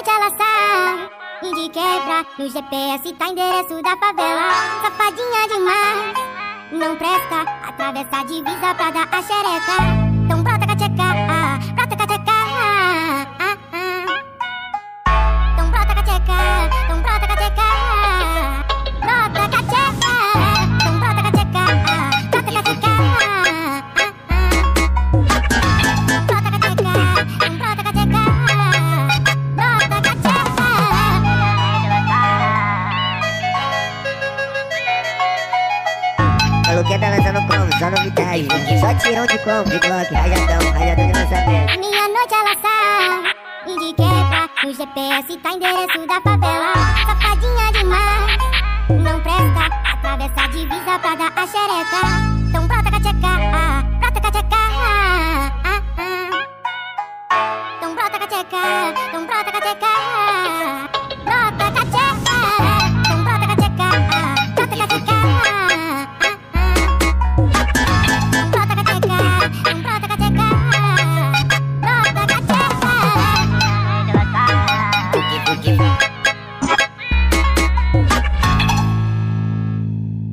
noite ela sai E de quebra no GPS tá endereço da favela. Safadinha demais Não presta, atravessa a divisa pra dar a xereca. Tu quer tá lançando como? Só novidade. Só tirão de combo, de glock, rajadão, rajadão de lançamento. Minha noite ela sai, indiqueta O GPS tá endereço da favela. Safadinha demais, não presta, atravessa a divisa pra dar a xereca. Então brota cacheca, ah, brota cacheca. Ah, ah, então brota cacheca, então brota cacheca.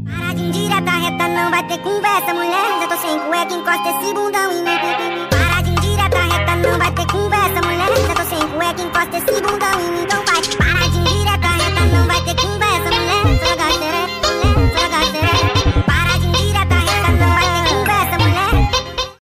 Para de indireta reta, não vai ter conversa, mulher. Já tô sem cueca, encosta esse bundão em mim.